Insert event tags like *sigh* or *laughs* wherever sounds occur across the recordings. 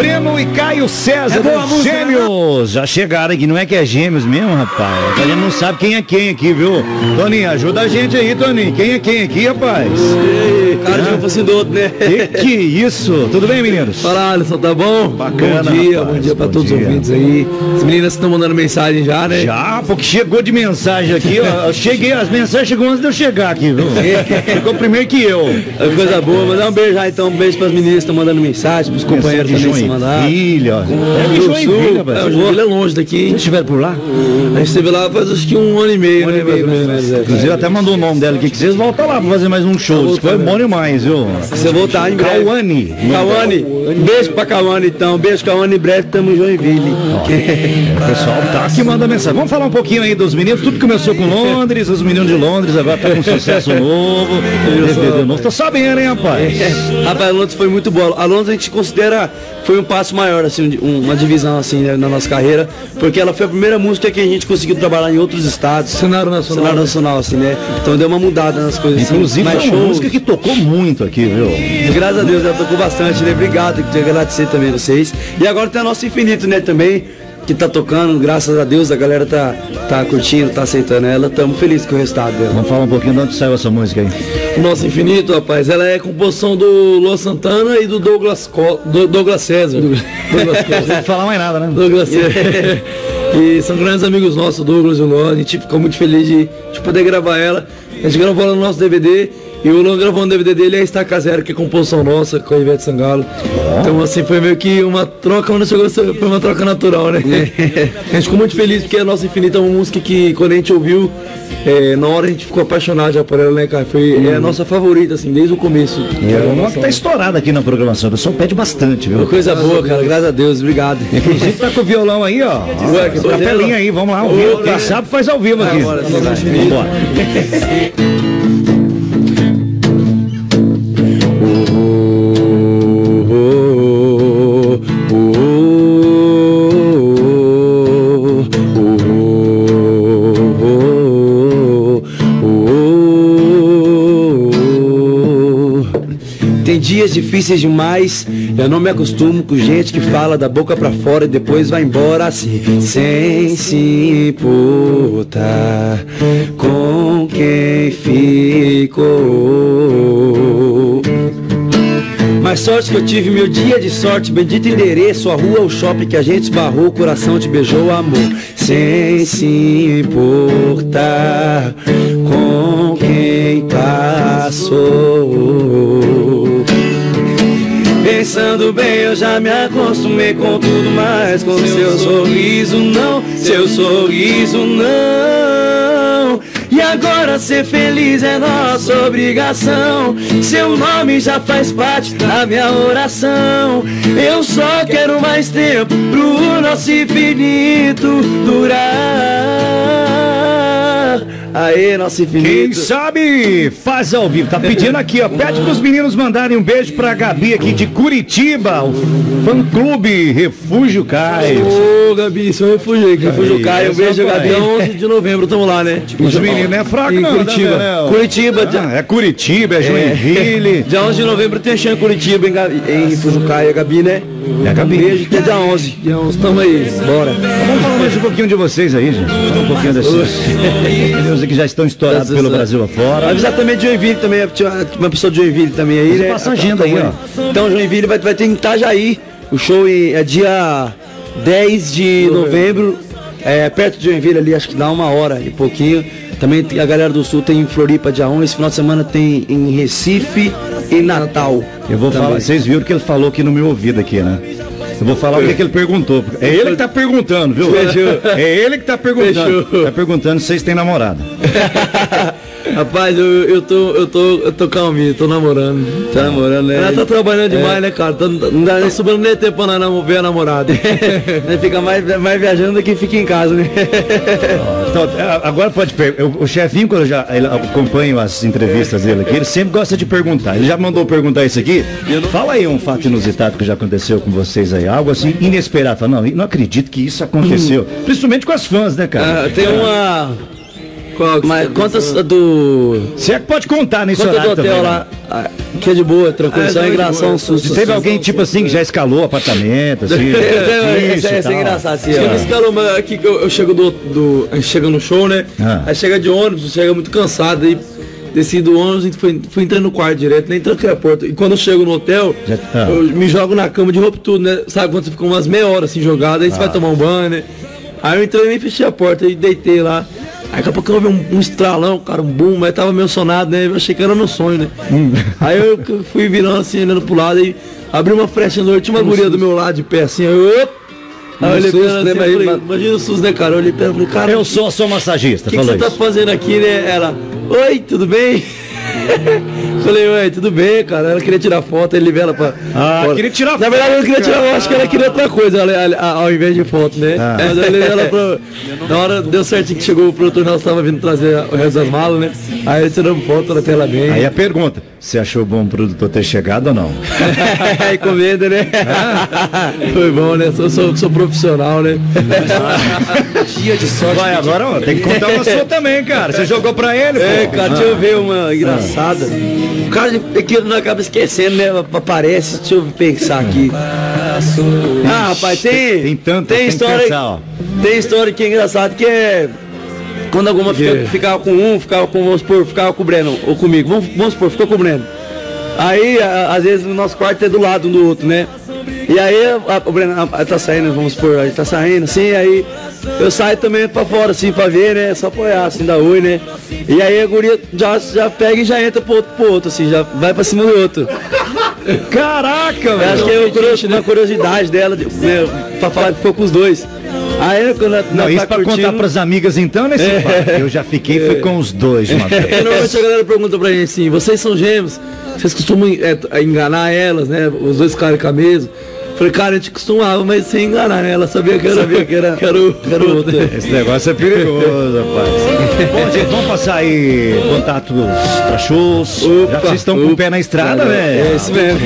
Breno e Caio César, É música, gêmeos. Já chegaram aqui, não é que é gêmeos mesmo, rapaz. A gente não sabe quem é quem aqui, viu? Toninho, ajuda a gente aí, Toninho. Quem é quem aqui, rapaz? Cara de um fosse do outro, né? Que que isso? Tudo bem, meninos? Fala, Alisson, tá bom? Bacana, Bom dia, rapaz, bom dia pra bom todos os dia. ouvintes aí. As meninas estão mandando mensagem já, né? Já, porque chegou de mensagem aqui, ó. Eu cheguei, as mensagens chegou antes de eu chegar aqui, viu? *laughs* Chegou primeiro que eu. É coisa boa, mandar um beijo já então, um beijo pras meninas que estão mandando mensagem, pros companheiros também mandar. Joinville, ó. É Rio Joinville, rapaz. é, Joinville é longe daqui? Vocês estiveram por lá? A gente esteve lá faz acho que um ano e meio, Um ano né? e meio, mais ou menos, é. Inclusive até mandou o nome dela aqui, que vocês voltam lá pra fazer mais um show. Isso foi bom demais, viu? Você voltar em breve. Cauane. Cauane, beijo pra Cauane então, beijo Cauane, em breve tamo em Joinville. O pessoal tá aqui manda mensagem. Vamos falar um pouquinho aí dos meninos. Tudo começou com Londres, os meninos de Londres agora tá com sucesso novo. DVD novo. Tá sabendo, hein, rapaz? Rapaz, a Londres foi muito boa. A Londres a gente considera foi um passo maior, assim, um- uma divisão assim né, na nossa carreira, porque ela foi a primeira música que a gente conseguiu trabalhar em outros estados. Cenário nacional. Cenário nacional, assim, né? Então deu uma mudada nas coisas. assim. Inclusive, mais é uma música que tocou muito aqui, viu? Graças a Deus, ela tocou bastante, né? Obrigado, tenho que agradecer também vocês. E agora tem a nossa Infinito, né, também, que tá tocando, graças a Deus, a galera tá, tá curtindo, tá aceitando ela. Tamo felizes com o resultado dela. Vamos falar um pouquinho de onde saiu essa música aí. O Nosso Infinito, rapaz, ela é composição do Luan Santana e do Douglas, Co- do Douglas César. *laughs* Douglas Não César. que falar mais nada, né? Douglas César. E são grandes amigos nossos, Douglas e o Luan. A gente ficou muito feliz de, de poder gravar ela. A gente gravou ela no nosso DVD. E o Luan gravou no DVD dele é Estaca Zero, que é composição nossa, com a Ivete Sangalo. Então assim, foi meio que uma troca, mas não chegou a ser foi uma troca natural, né? a gente ficou muito feliz porque a nossa Infinita é uma música que quando a gente ouviu, é, na hora a gente ficou apaixonado já por ela, né, cara? Foi é a nossa favorita, assim, desde o começo. E é uma que tá estourada aqui na programação. O pessoal pede bastante, viu? Coisa boa, cara, graças a Deus, obrigado. Inclusive tá com o violão aí, ó. Ué, que Capelinha aí, vamos lá, ao vivo. Quem sabe faz ao vivo aqui. Bora, dias difíceis demais, eu não me acostumo com gente que fala da boca pra fora e depois vai embora assim, sem se importar com quem ficou. Mas sorte que eu tive meu dia de sorte, bendito endereço, a rua, o shopping que a gente esbarrou, o coração te beijou, amor, sem se importar com quem passou. Pensando bem, eu já me acostumei com tudo mais, com seu sorriso não, seu sorriso não. E agora ser feliz é nossa obrigação. Seu nome já faz parte da minha oração. Eu só quero mais tempo pro nosso infinito durar. Aê, nosso Quem infinito. sabe faz ao vivo. Tá pedindo aqui, ó. Pede pros meninos mandarem um beijo pra Gabi aqui de Curitiba, o fã clube Refúgio Caio. Ô, Gabi, seu refúgio aí. Refúgio Caio, um beijo, Dia Gabi. 11 de novembro, tamo lá, né? Os meninos é fraco, Em não, Curitiba. né? Curitiba, dia- Ah, é Curitiba, é Joinville. *laughs* Dia 11 de novembro tem em Curitiba, em, Gabi, em Fujucaia, Gabi, né? É a Gabi. Um beijo, até dia 11. Dia 11, tamo aí. Bora. Vamos falar mais um pouquinho de vocês aí, gente. Um pouquinho desses meninos que já estão estourados pelo. Brasil afora. Avisar também de Joinville também, uma pessoa de Joinville também aí, Você né? passa agenda aí, ó. Então Joinville vai, vai ter em Itajaí, o show é dia 10 de novembro, é, perto de Joinville ali, acho que dá uma hora e pouquinho. Também a galera do Sul tem em Floripa dia 1, esse final de semana tem em Recife e Natal. Eu vou também. falar, vocês viram que ele falou aqui no meu ouvido aqui, né? Eu vou falar o que, que ele perguntou. É ele que tá perguntando, viu? Fechou. É ele que tá perguntando. Fechou. Tá perguntando se vocês têm namorada. *laughs* Rapaz, eu, eu tô, eu tô, eu tô calminho, tô namorando. Tá namorando, né? Ela tá trabalhando demais, né, cara? Tá- não dá nem sobrando nem tempo pra nós ver a namorada. Ele *laughs* fica mais, mais viajando do que fica em casa, né? Então, é, agora pode perguntar. O chefinho, quando eu já ele acompanho as entrevistas dele aqui, ele sempre gosta de perguntar. Ele já mandou perguntar isso aqui. Fala aí um fato inusitado que já aconteceu com vocês aí. Algo assim inesperado. Fala, Não, não acredito que isso aconteceu. Principalmente com as fãs, né, cara? Ah, tem uma. Qual que Mas conta pensou? do. Você é que pode contar nesse Conta do horário hotel também. lá. ah, Que é de boa, tranquilo. É, só não, de engraçado, um susto. Se teve alguém tipo assim que já escalou apartamento, assim. *laughs* É- isso é- é engraçado, assim, nesse calor aqui que eu, eu chego do, do. A gente chega no show, né? Ah. Aí chega de ônibus, chega muito cansado. Aí desci do ônibus e fui, fui entrando no quarto direto, nem tranquei a porta. E quando eu chego no hotel, Já- ah. eu me jogo na cama de roupa tudo, né? Sabe quando você fica umas meia hora assim jogado, aí você vai tomar um banho, né? Aí eu entrei e fechei a porta e deitei lá. Aí daqui a pouco eu vi um, um estralão, cara, um boom, mas tava meio sonado, né? Eu achei que era no sonho, né? Hum. Aí eu fui virando assim, olhando pro lado e abri uma frecha no olho, tinha uma guria do meu lado de pé assim, aí eu. Op! Aí eu olhei pra ela assim, eu falei, imagina o SUS, né, cara? Eu olhei pra ela e falei, cara, Eu sou, sou massagista, o que, você tá fazendo aqui, né? Ela, oi, tudo bem? *laughs* Falei, oi, tudo bem, cara? Ela queria tirar foto, ele levei ela pra. Ah, fora. queria tirar Na verdade, eu não queria tirar, eu acho que ela queria outra coisa, ela- ela- ao invés de foto, né? Ah. Mas eu levei ela pra. Na hora deu certinho que chegou o produtor, nós tava vindo trazer o resto das malas, né? Aí tiramos foto, ela ela bem. Aí a pergunta, você achou bom o produtor ter chegado ou não? *laughs* Encomenda, né? Foi bom, né? Sou, sou, sou profissional, né? Dia de sorte. Vai, agora ó, tem que contar uma sua também, cara. Você jogou pra ele, pô. É, cara, deixa eu ver uma engraçada. O cara aqui não acaba esquecendo, né? Aparece, deixa eu pensar aqui. Ah, rapaz, tem. Tem tanto, tem tem que história. pensar, ó. Tem história que é engraçada que é. Quando alguma fica- ficava com um, ficava com, vamos supor, ficava com o Breno, ou comigo, vamos, vamos supor, ficou com o Breno. Aí, a- às vezes, o nosso quarto é do lado um do outro, né? E aí, a- o Breno a- tá saindo, vamos supor, aí tá saindo, assim, aí eu saio também pra fora, assim, pra ver, né? Só apoiar, assim, da oi, né? E aí a guria já, já pega e já entra pro outro, pro outro, assim, já vai pra cima do outro. Caraca, Eu acho que é uma curiosi- uma curiosidade dela, de- né, pra falar que ficou com os dois. Aí, quando ela Não, tá isso pra contar curtindo- pras amigas então, né, esse papo? Eu já fiquei, fui com os dois de uma *laughs* É, vez. normalmente a galera pergunta pra gente assim, vocês são gêmeos, vocês costumam é, enganar elas, né? Os dois caras camezo. Falei, cara, a gente costumava, mas sem enganar, né? Ela sabia que era, sabia que era, que era, o, que era o outro. Esse negócio é perigoso, rapaz. Bom, gente, vamos passar aí contatos pra shows. Já que vocês estão com o pé na estrada, né? É isso mesmo.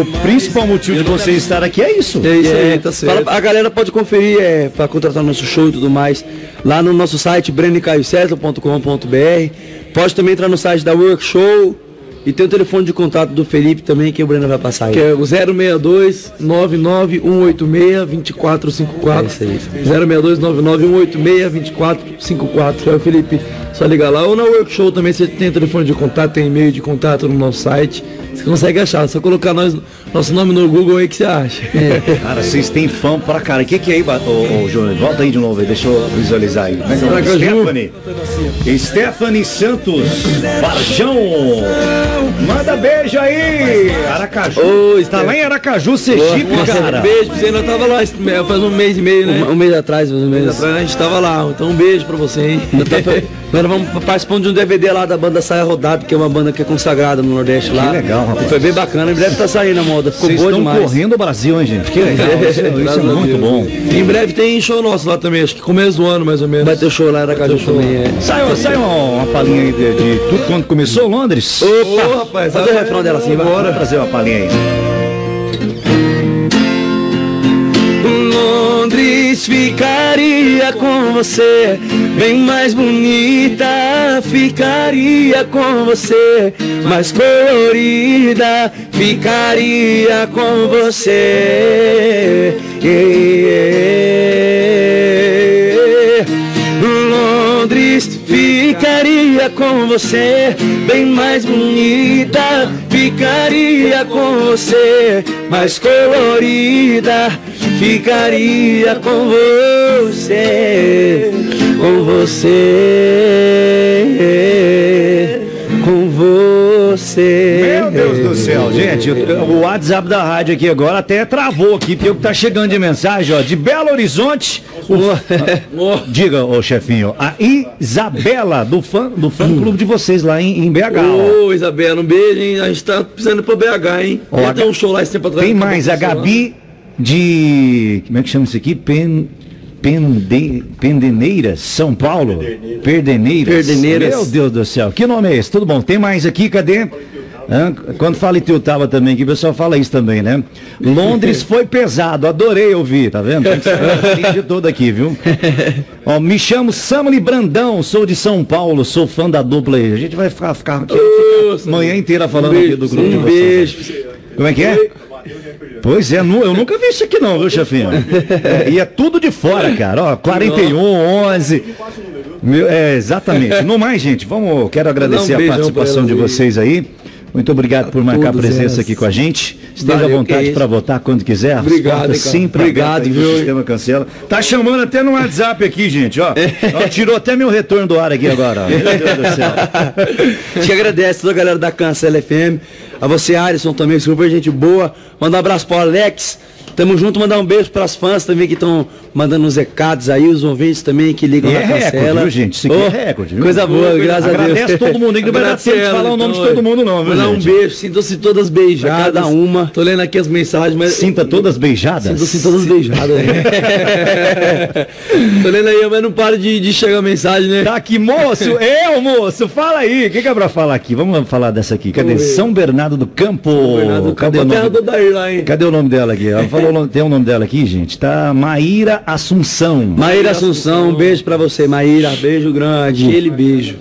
O principal motivo de vocês estar aqui é isso. É isso aí, É, tá certo. fala- a galera pode conferir é, para contratar nosso show e tudo mais lá no nosso site brennicaiocesar.com.br. Pode também entrar no site da Work Show e tem o telefone de contato do Felipe também que o Breno vai passar aí. Que é o 062 99186 2454. É isso aí. 062 99186 2454. É o Felipe, só ligar lá. Ou na Workshow também você tem telefone de contato, tem e-mail de contato no nosso site. Você consegue achar, só colocar nós, nosso nome no Google aí que você acha. *laughs* Cara, vocês têm fã pra cara. O que, que é aí, ô, ô, Júnior? Volta aí de novo aí, deixa eu visualizar aí. É é? Aracaju. Stephanie. Stephanie Santos Varjão. Manda beijo aí. Aracaju. Oi, tá Steph. lá em Aracaju, Sergipe, Nossa, cara. beijo pra você, nós tava lá faz um mês e meio, né? Um, um mês atrás, mais ou Um mês menos. atrás a gente tava lá, então um beijo pra você, hein? *laughs* Nós vamos participando de um DVD lá da banda Saia Rodada, que é uma banda que é consagrada no Nordeste lá. Que legal, rapaz. E Foi bem bacana, em breve tá saindo a moda, ficou Vocês boa estão demais. correndo o Brasil, hein, gente? Que legal. *laughs* Isso, é- isso é muito bom. Em breve tem show nosso lá também, acho que começo do ano mais ou menos. Vai ter show lá em Aracaju também, é. Sai, sai uma, palhinha aí de, de tudo quando começou Londres. Ô, rapaz, Fazer o refrão dela assim, vai. Bora trazer uma palhinha aí. Londres ficaria com você, bem mais bonita. Ficaria com você, mais colorida. Ficaria com você. Yeah. Londres ficaria com você, bem mais bonita. Ficaria com você, mais colorida. Ficaria com você, com você, com você. Meu Deus do céu, gente, o o WhatsApp da rádio aqui agora até travou aqui, porque o que tá chegando de mensagem, ó, de Belo Horizonte. o- diga, ô chefinho, a Isabela, do fã, do fã clube de vocês lá em, em BH. ó. Ô, Isabela, um beijo, hein? A gente tá precisando ir pra BH, hein? Ó, um show lá esse tempo atrás. Tem mais, a. Gabi de. Como é que chama isso aqui? Pen, Pende, Pendeneiras, São Paulo. Perdeneiras. Perdeneiras. Meu Deus do céu. Que nome é esse? Tudo bom? Tem mais aqui, cadê? Quando fala em Tiltava também, que o pessoal fala isso também, né? Londres *laughs* foi pesado, adorei ouvir, tá vendo? Tem que ser de todo aqui, viu? *laughs* Ó, me chamo Samly Brandão, sou de São Paulo, sou fã da dupla aí. A gente vai ficar, ficar aqui Ô, manhã inteira falando um aqui beijo, do grupo de Um vocês. beijo. Como é que é? Pois é, eu nunca vi isso aqui não, viu, chefinho? É, e é tudo de fora, cara. Ó, 41, 11. Meu, é, exatamente. No mais, gente, vamos. Quero agradecer um a participação de vocês aí. Muito obrigado por marcar a presença elas. aqui com a gente. Esteja à Valeu, vontade que é para votar quando quiser. Obrigado, sempre Obrigado, viu? Sistema Cancela. Tá chamando até no WhatsApp aqui, gente, ó. É. Ó, tirou até meu retorno do ar aqui agora. ó. Meu Deus do céu. *laughs* A gente agradece toda a galera da Cancela FM, a você, Alisson, também, super gente boa. Manda um abraço pro Alex. Tamo junto, mandar um beijo pras fãs também que estão mandando uns recados aí, os ouvintes também que ligam E na é Cancela. recorde, viu, gente? Isso aqui é Ô, recorde, viu? Coisa boa, graças a Deus. Agradece todo mundo aí, que não vai dar tempo de falar o nome de todo mundo não, viu, Mandar um beijo, sintam-se todas beijadas. Cada uma. Tô lendo aqui as mensagens, mas. Sinta todas beijadas. Sintam-se todas beijadas. *laughs* Tô lendo aí, mas não para de, de chegar mensagem, né? Tá aqui, moço! *laughs* Eu, moço! Fala aí! O que, que é pra falar aqui? Vamos falar dessa aqui. Cadê? Ver. São Bernardo do Campo. Bernardo Cadê Campo, o nome? do? Cadê o nome dela aqui? Ela falou, o tem o nome dela aqui, gente? Tá Maíra Assunção. Maíra Assunção, um beijo pra você, Maíra, beijo grande. Aquele beijo.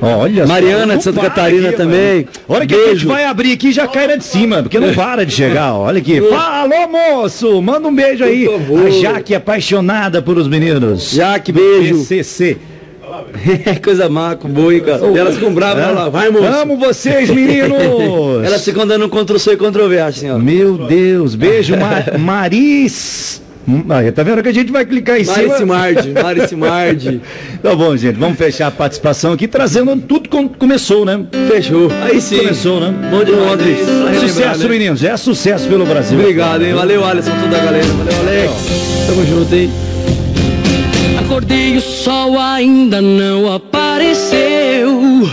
Olha Mariana não de Santa Catarina aqui, também. mano. Hora que a gente Beijo. vai abrir aqui já cai lá de cima, porque não para de chegar. Olha aqui. Alô, moço! Manda um beijo aí. Por favor. A Jaque apaixonada por os meninos. Jaque, beijo. PCC. *laughs* Coisa maco, boa, hein, cara. Elas ficam bravas, olha lá, vai, moço. Amo vocês, meninos! *laughs* Elas ficam dando Ctrl C e Ctrl V, assim. Meu Deus, beijo, Ma Maris. Aí, tá vendo que a gente vai clicar em Mari cima? Simardi, *laughs* Mari Simardi. Tá bom, gente, vamos fechar a participação aqui, trazendo tudo como começou, né? Fechou. Aí sim. Começou, né? Bom de Londres. Sucesso, né? meninos, é sucesso pelo Brasil. Obrigado, hein? Valeu, Alisson, toda a galera. Valeu, Alex. Tamo junto, hein? Acordei, o sol ainda não apareceu.